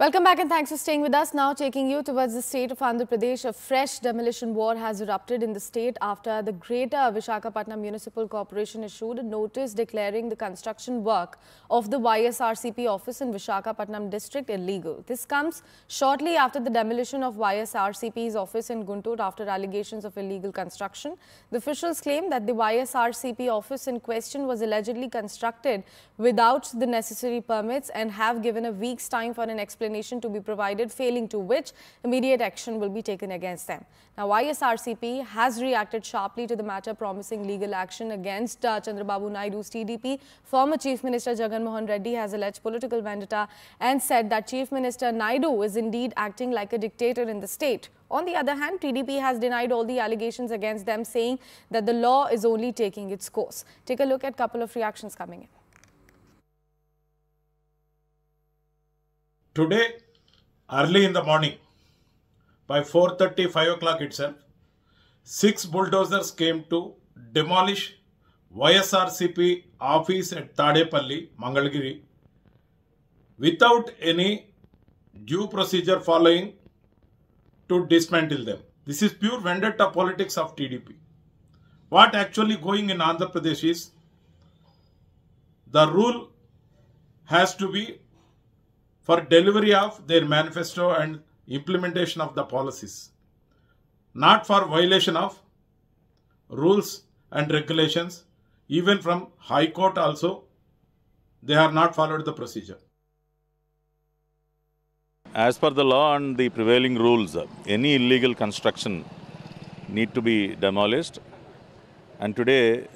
Welcome back and thanks for staying with us. Now taking you towards the state of Andhra Pradesh, a fresh demolition war has erupted in the state after the Greater Vishakhapatnam Municipal Corporation issued a notice declaring the construction work of the YSRCP office in Vishakhapatnam district illegal. This comes shortly after the demolition of YSRCP's office in Guntur after allegations of illegal construction. The officials claim that the YSRCP office in question was allegedly constructed without the necessary permits and have given a week's time for an explanation explanation to be provided, failing to which immediate action will be taken against them. Now, YSRCP has reacted sharply to the matter, promising legal action against uh, Chandrababu Naidu's TDP. Former Chief Minister Jagan Mohan Reddy has alleged political vendetta and said that Chief Minister Naidu is indeed acting like a dictator in the state. On the other hand, TDP has denied all the allegations against them, saying that the law is only taking its course. Take a look at a couple of reactions coming in. Today, early in the morning, by 4.30, 5 o'clock itself, six bulldozers came to demolish YSRCP office at Tadepalli, Mangalgiri, without any due procedure following to dismantle them. This is pure vendetta politics of TDP. What actually going in Andhra Pradesh is the rule has to be for delivery of their manifesto and implementation of the policies, not for violation of rules and regulations. Even from High Court also, they are not followed the procedure. As per the law and the prevailing rules, any illegal construction need to be demolished. And today,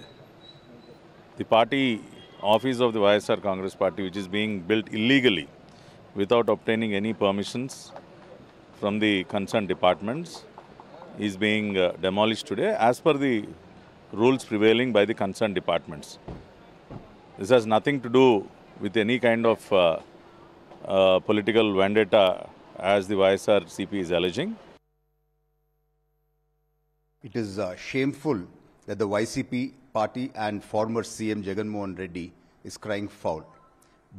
the party office of the YSR Congress Party, which is being built illegally, without obtaining any permissions from the concerned departments is being uh, demolished today as per the rules prevailing by the concerned departments. This has nothing to do with any kind of uh, uh, political vendetta as the YSR CP is alleging. It is uh, shameful that the YCP party and former CM Jagan Mohan Reddy is crying foul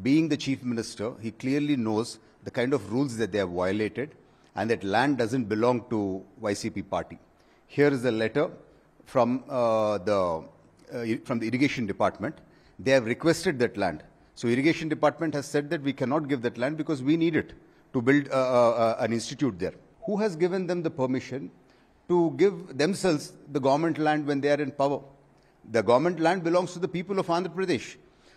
being the chief minister, he clearly knows the kind of rules that they have violated and that land doesn't belong to YCP party. Here is a letter from, uh, the, uh, from the irrigation department. They have requested that land. So irrigation department has said that we cannot give that land because we need it to build uh, uh, uh an institute there. Who has given them the permission to give themselves the government land when they are in power? The government land belongs to the people of Andhra Pradesh.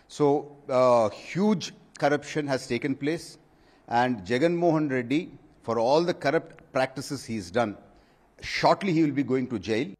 So uh, huge corruption has taken place and Jagan Mohan Reddy, for all the corrupt practices he's done, shortly he will be going to jail.